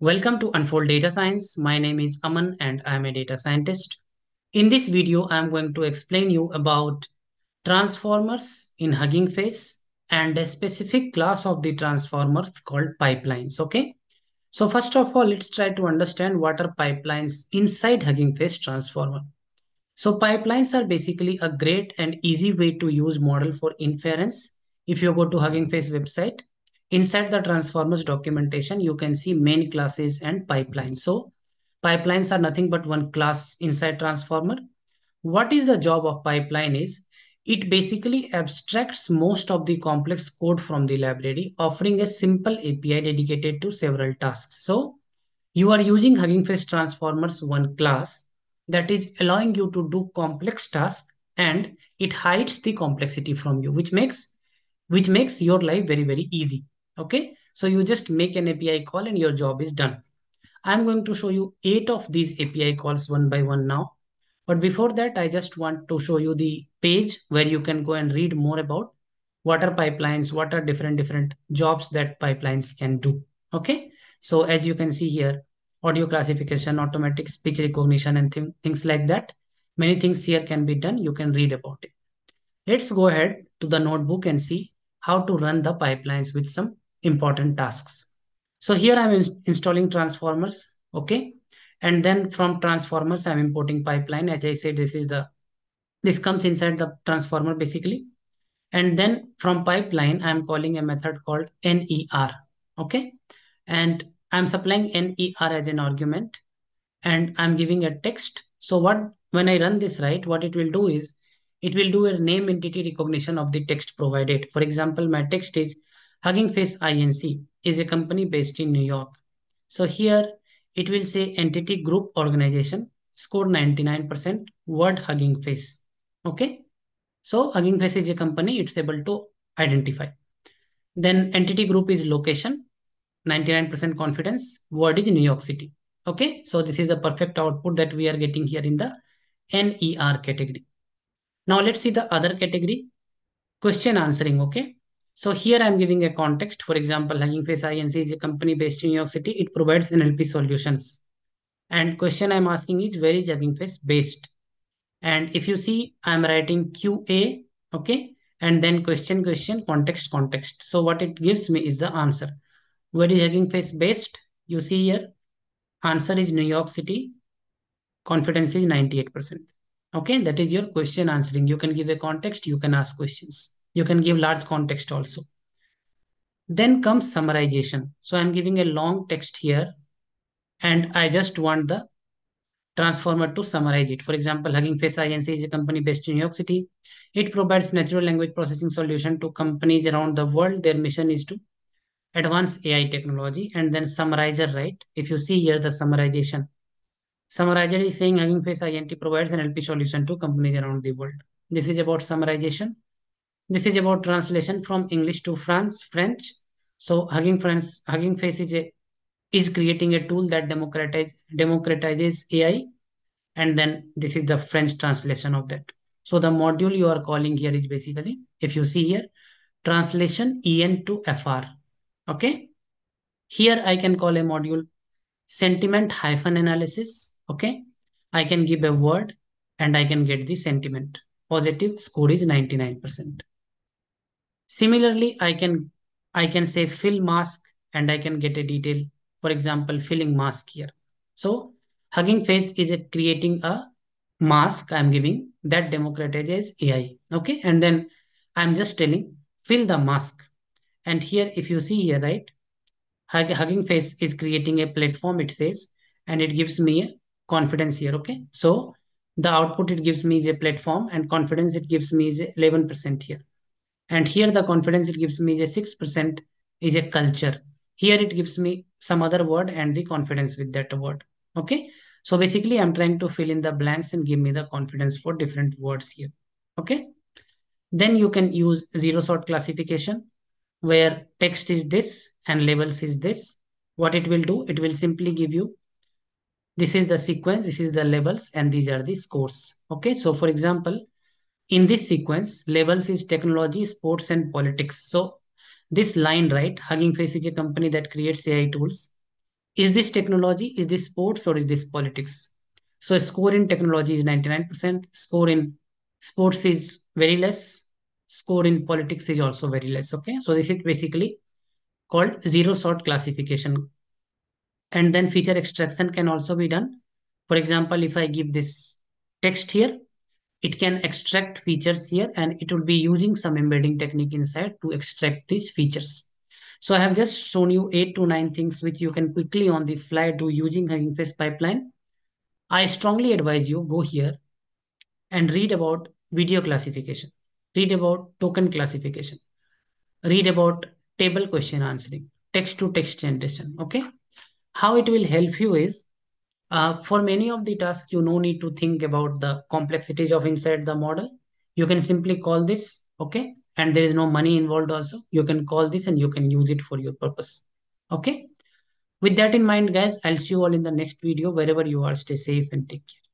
Welcome to Unfold Data Science. My name is Aman and I am a data scientist. In this video, I am going to explain you about transformers in Hugging Face and a specific class of the transformers called pipelines. Okay. So first of all, let's try to understand what are pipelines inside Hugging Face transformer. So pipelines are basically a great and easy way to use model for inference. If you go to Hugging Face website, Inside the transformers documentation, you can see main classes and pipelines. So pipelines are nothing but one class inside transformer. What is the job of pipeline is it basically abstracts most of the complex code from the library, offering a simple API dedicated to several tasks. So you are using Hugging Face Transformers one class that is allowing you to do complex tasks and it hides the complexity from you, which makes which makes your life very, very easy. Okay, so you just make an API call and your job is done. I'm going to show you eight of these API calls one by one now. But before that, I just want to show you the page where you can go and read more about what are pipelines, what are different, different jobs that pipelines can do. Okay, so as you can see here, audio classification, automatic speech recognition, and th things like that. Many things here can be done. You can read about it. Let's go ahead to the notebook and see how to run the pipelines with some important tasks. So here I'm in installing transformers, okay? And then from transformers, I'm importing pipeline. As I said, this is the, this comes inside the transformer basically. And then from pipeline, I'm calling a method called NER, okay? And I'm supplying NER as an argument and I'm giving a text. So what, when I run this right, what it will do is, it will do a name entity recognition of the text provided. For example, my text is Hugging Face Inc. is a company based in New York. So here it will say entity group organization score 99% word Hugging Face. Okay. So Hugging Face is a company it's able to identify. Then entity group is location 99% confidence word is New York City. Okay. So this is the perfect output that we are getting here in the NER category. Now let's see the other category question answering. Okay. So here I'm giving a context. For example, Hugging Face Inc. is a company based in New York City. It provides NLP solutions. And question I'm asking is where is Hugging Face based? And if you see, I'm writing QA, okay? And then question, question, context, context. So what it gives me is the answer. Where is Hugging Face based? You see here, answer is New York City. Confidence is 98%. Okay, that is your question answering. You can give a context, you can ask questions. You can give large context also. Then comes summarization. So I'm giving a long text here and I just want the transformer to summarize it. For example, Hugging Face Inc. is a company based in New York City. It provides natural language processing solution to companies around the world. Their mission is to advance AI technology and then summarizer, right? If you see here the summarization, summarizer is saying Hugging Face INT provides NLP solution to companies around the world. This is about summarization. This is about translation from English to France, French. So Hugging France, Hugging Face is, a, is creating a tool that democratize, democratizes AI. And then this is the French translation of that. So the module you are calling here is basically, if you see here, translation EN to FR. Okay. Here I can call a module sentiment hyphen analysis. Okay. I can give a word and I can get the sentiment. Positive score is 99%. Similarly, I can I can say fill mask and I can get a detail. For example, filling mask here. So Hugging Face is a, creating a mask I'm giving that democratizes AI. Okay. And then I'm just telling fill the mask. And here, if you see here, right, Hugging Face is creating a platform, it says, and it gives me a confidence here. Okay. So the output it gives me is a platform and confidence it gives me is 11% here. And here the confidence it gives me is a 6% is a culture. Here it gives me some other word and the confidence with that word. Okay. So basically I'm trying to fill in the blanks and give me the confidence for different words here. Okay. Then you can use zero shot classification where text is this and labels is this. What it will do, it will simply give you this is the sequence, this is the labels, and these are the scores. Okay, so for example, in this sequence, labels is technology, sports, and politics. So this line, right, Hugging Face is a company that creates AI tools. is this technology is this sports or is this politics? So score in technology is 99% score in sports is very less. Score in politics is also very less okay? So this is basically called zero shot classification. And then feature extraction can also be done. For example if i give this text here it can extract features here and it will be using some embedding technique inside to extract these features. So i have just shown you eight to nine things which you can quickly on the fly do using hugging face pipeline. I strongly advise you go here and read about video classification. Read about token classification. Read about table question answering text to text generation okay? How it will help you is uh, for many of the tasks, you no need to think about the complexities of inside the model. You can simply call this, okay? And there is no money involved also. You can call this and you can use it for your purpose, okay? With that in mind, guys, I'll see you all in the next video. Wherever you are, stay safe and take care.